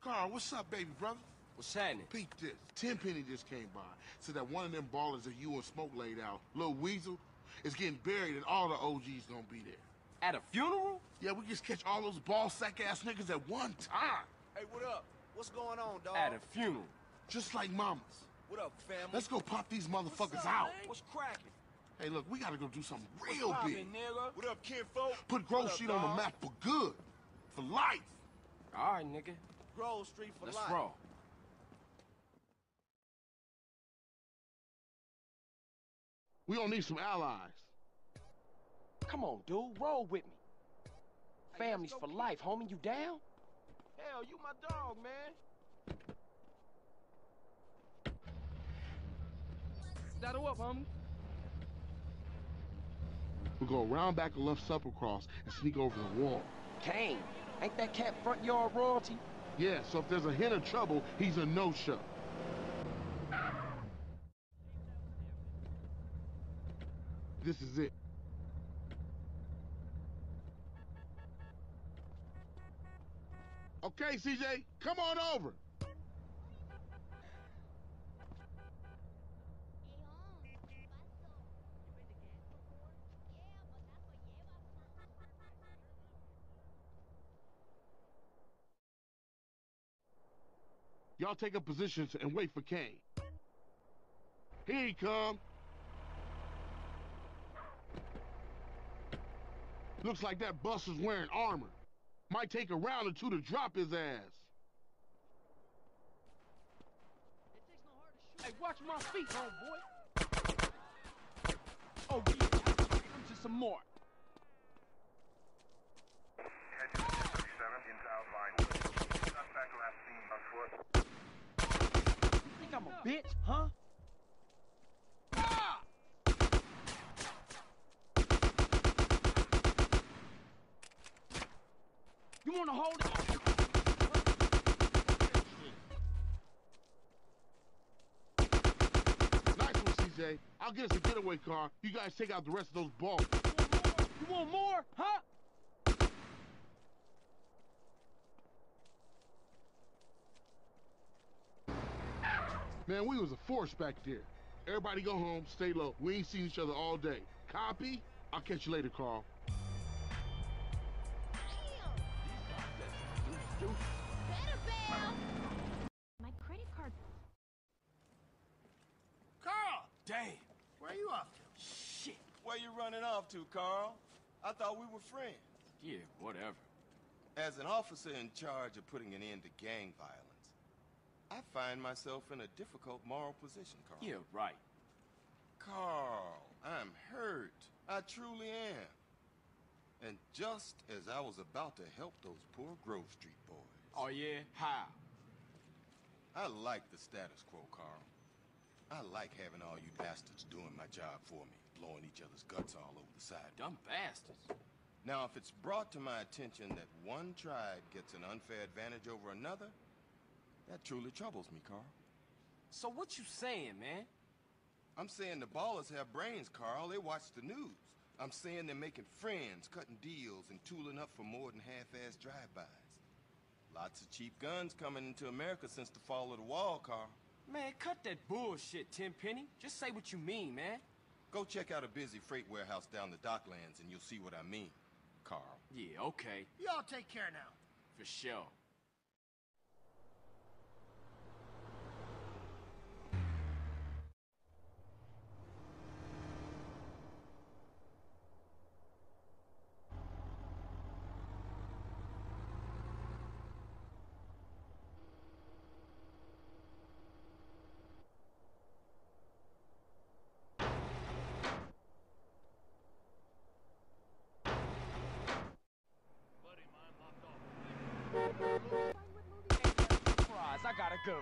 Carl, what's up, baby brother? What's happening? Peep this. Tenpenny just came by. Said that one of them Ballas that you and Smoke laid out, Lil Weasel, is getting buried and all the OGs gonna be there. At a funeral? Yeah, we just catch all those ball sack ass niggas at one time. Hey, what up? What's going on, dog? At a funeral. Just like mamas. What up, family? Let's go pop these motherfuckers What's up, out. man? What's cracking? Hey, look, we gotta go do something What's real poppin', big. nigga? What up, kinfolk? Put Grove What up, Street on the map for good. For life. All right, nigga. Grove Street for Let's life. roll. We gonna need some allies. Come on, dude. Roll with me. Hey, Families let's for life, homie. You down? Hell, you my dog, man. Saddle up, homie. We go around back a left supper cross and sneak over the wall. Kane, ain't that cat front yard royalty? Yeah, so if there's a hint of trouble, he's a no-show. This is it. Okay, CJ, come on over. Y'all take up positions and wait for Kane. Here he come. Looks like that Buster's wearing armor. Might take a round or two to drop his ass. Hey, watch my feet, homeboy. Oh, yeah. Come to some more. Think I'm a bitch, huh? You wanna hold it? Nice one, CJ. I'll get us a getaway car. You guys take out the rest of those Ballas. You want more, huh? Man, we was a force back there. Everybody go home, stay low. We ain't seen each other all day. Copy? I'll catch you later, Carl. Damn. My credit card. Carl! Damn. Where you off to? Shit. Where you running off to, Carl? I thought we were friends. Yeah, whatever. As an officer in charge of putting an end to gang violence, I find myself in a difficult moral position, Carl. Yeah, right. Carl, I'm hurt. I truly am. And just as I was about to help those poor Grove Street boys, Oh, yeah? How? I like the status quo, Carl. I like having all you bastards doing my job for me, blowing each other's guts all over the side. Dumb bastards. Now, if it's brought to my attention that one tribe gets an unfair advantage over another, that truly troubles me, Carl. So what you saying, man? I'm saying the Ballas have brains, Carl. They watch the news. I'm saying they're making friends, cutting deals, and tooling up for more than half-assed drive-bys. Lots of cheap guns coming into America since the fall of the wall, Carl. Man, cut that bullshit, Tenpenny. Just say what you mean, man. Go check out a busy freight warehouse down the docklands and you'll see what I mean, Carl. Yeah, okay. Y'all take care now. For sure. Go.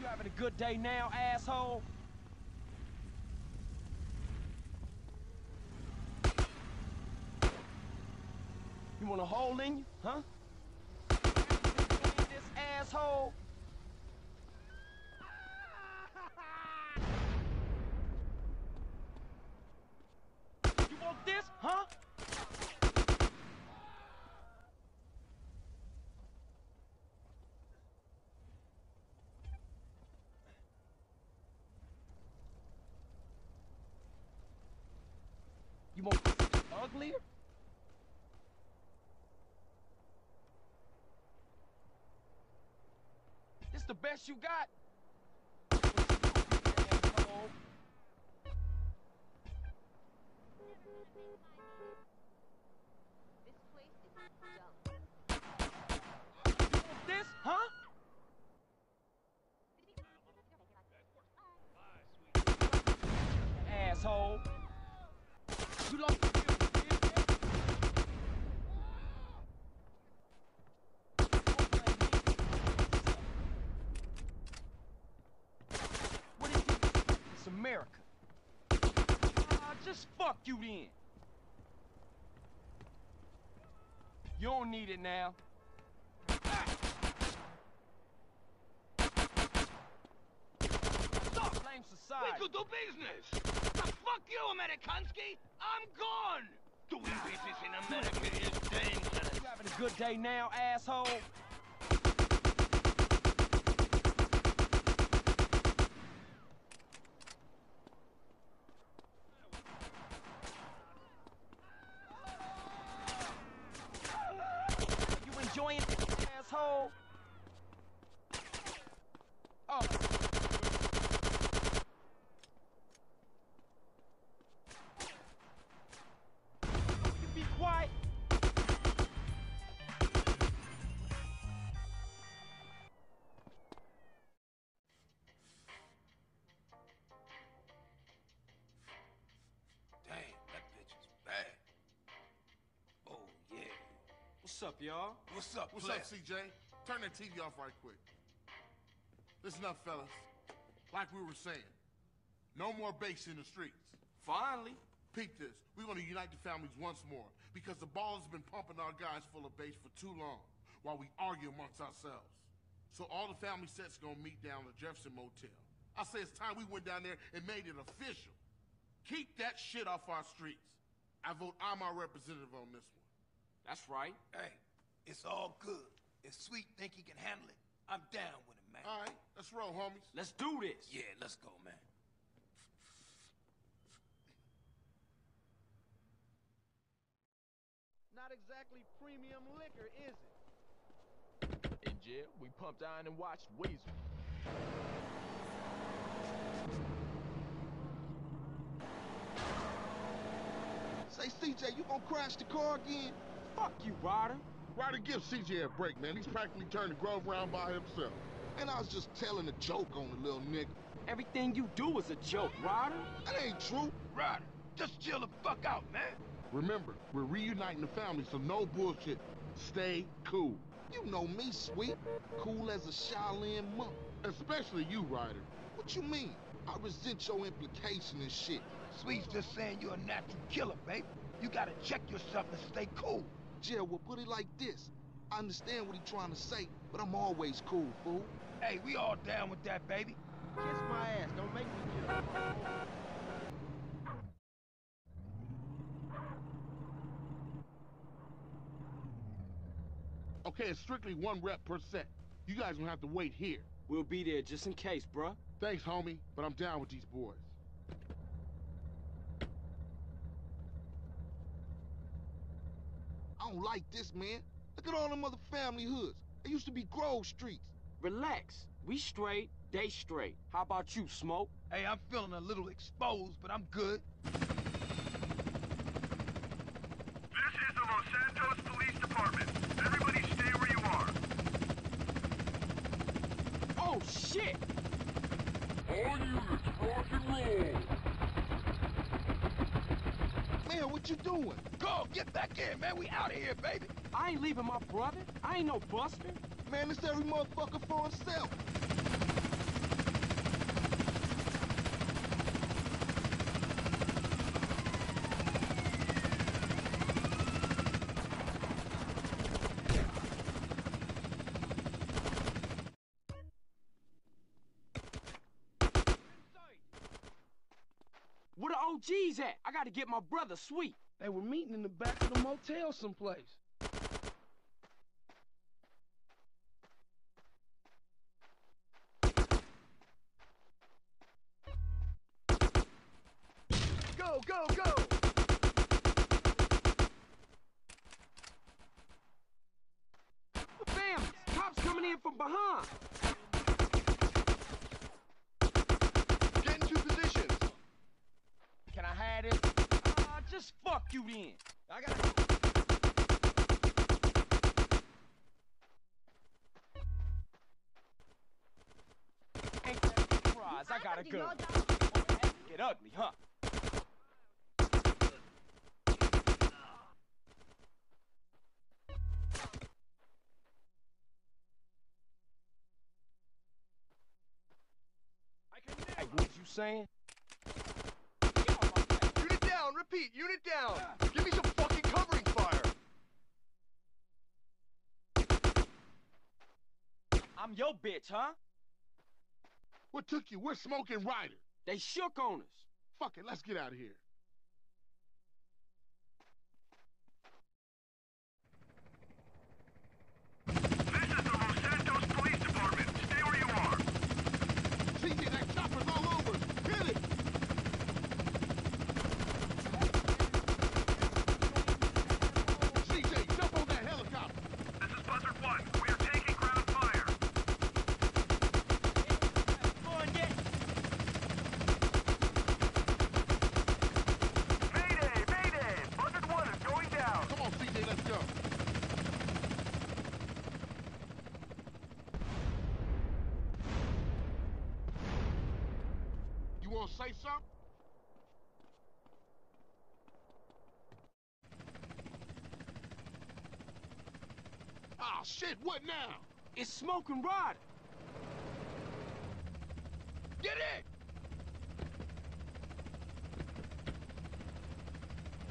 You having a good day now, asshole? You want a hole in you, huh? this asshole. You want this, huh? You want uglier? This the best you got? Asshole. This. This, huh? Asshole. What is it? It's America. Ah, just fuck you then. You don't need it now. Stop! Blame society. We could do business. The fuck you, Amerikansky. I'm gone. Doing business in America is dangerous. You having a good day now, asshole? Up, y'all? What's up, What's player? up, CJ? Turn that TV off right quick. Listen up, fellas. Like we were saying, no more base in the streets. Finally. Peep this. We want to unite the families once more because the Ballas has been pumping our guys full of base for too long while we argue amongst ourselves. So all the family sets going to meet down at the Jefferson Motel. I say it's time we went down there and made it official. Keep that shit off our streets. I vote I'm our representative on this one. That's right. Hey, it's all good. If Sweet think he can handle it, I'm down with him, man. All right, let's roll, homies. Let's do this. Yeah, let's go, man. Not exactly premium liquor, is it? In jail, we pumped iron and watched Weasel. Say, CJ, you gonna crash the car again? Fuck you, Ryder. Ryder, give CJ a break, man. He's practically turned the Grove around by himself. And I was just telling a joke on the little nigga. Everything you do is a joke, Ryder. That ain't true. Ryder, just chill the fuck out, man. Remember, we're reuniting the family, so no bullshit. Stay cool. You know me, sweet. Cool as a Shaolin monk. Especially you, Ryder. What you mean? I resent your implication and shit. Sweet's just saying you're a natural killer, babe. You gotta check yourself and stay cool. Jill, well, put it like this. I understand what he trying to say, but I'm always cool, fool. Hey, we all down with that, baby. Kiss my ass. Don't make me kill Okay, it's strictly one rep per set. You guys gonna have to wait here. We'll be there just in case, bruh. Thanks, homie, but I'm down with these boys. I don't like this, man. Look at all them other family hoods. They used to be Grove Streets. Relax. We straight, they straight. How about you, Smoke? Hey, I'm feeling a little exposed, but I'm good. This is the Los Santos Police Department. Everybody stay where you are. Oh, shit! All units, rock and roll! Man, what you doing? Go, get back in, man. We out of here, baby. I ain't leaving my brother. I ain't no buster. Man, it's every motherfucker for himself. OGs at? I gotta get my brother Sweet. They were meeting in the back of the motel someplace. Go, go, go! Families, cops coming in from behind. You then. I. Ain't surprise? I gotta go. Get ugly, huh? Hey, what you saying? Repeat, unit down. Give me some fucking covering fire. I'm your bitch, huh? What took you? We're smoking Ryder. They shook on us. Fuck it, let's get out of here. This is the Los Santos Police Department. Stay where you are. CJ, that chopper's all over. us. Hit it! CJ, jump on that helicopter. This is Buzzard 1. We are taking ground fire. Going get. Mayday! Mayday! Buzzard 1 is going down. Come on, CJ, let's go. You want to say something? Ah, shit, what now? It's smoking Ryder. Get in!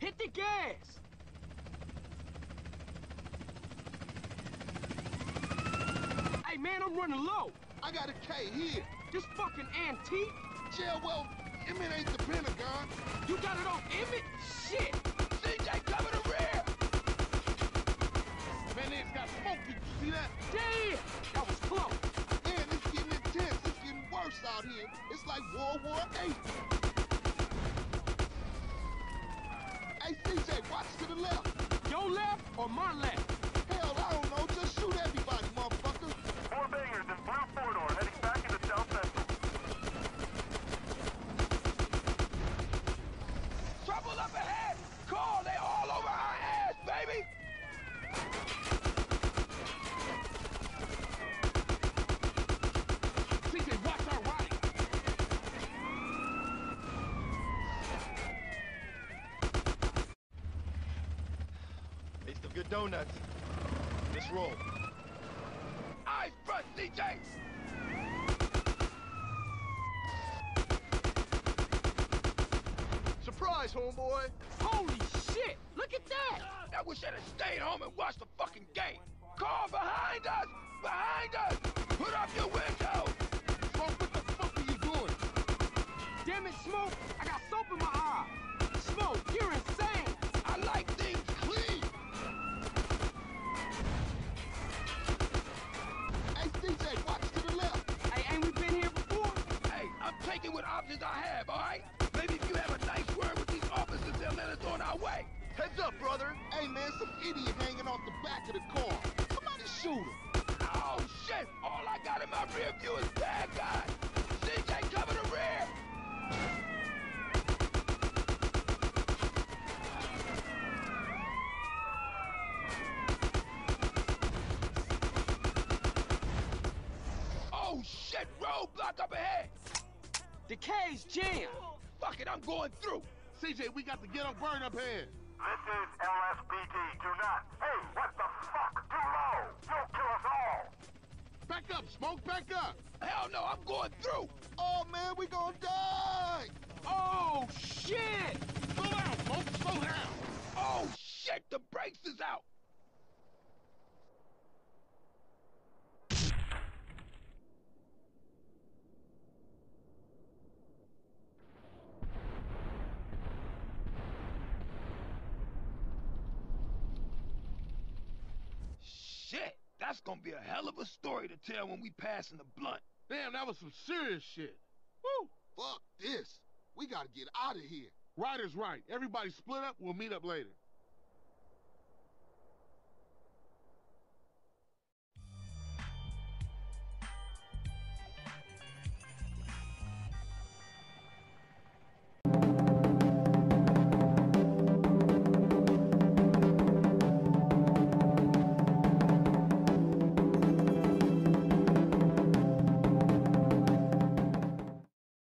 Hit the gas. Hey, man, I'm running low. I got a K here. This fucking antique. Yeah, well, Emmett ain't the Pentagon. You got it on Emmett? Shit. See that? Damn. That was close. And it's getting intense. It's getting worse out here. It's like World War VIII. Hey, CJ, watch to the left. Your left or my left? Good donuts. Let's roll. Eyes front, CJ! Surprise, homeboy! Holy shit. Look at that. I wish I'd have stayed home and watched the fucking game. Car behind us! Behind us! Put up your window! Smoke, what the fuck are you doing? Damn it, Smoke. I got soap in my eye. Smoke, you're insane. Options I have, alright? Maybe if you have a nice word with these officers, they'll let us on our way. Heads up, brother! Hey, man, some idiot hanging off the back of the car. Somebody shoot him. Oh, shit! All I got in my rear view is bad guys! CJ, cover the rear! Oh, shit! Roadblock up ahead! The K's jammed. Fuck it, I'm going through! CJ, we got to get ghetto burn up here. This is LSPD. Do not. Hey, what the fuck? Too low. You'll kill us all. Back up, Smoke, back up. Hell no, I'm going through! Oh, man, we gonna die. Oh, shit. Slow down, Smoke, slow down. Oh, shit! The brakes is out! That's gonna be a hell of a story to tell when we passing the blunt. Damn, that was some serious shit. Woo! Fuck this. We gotta get out of here. Ryder's right. Everybody split up. We'll meet up later.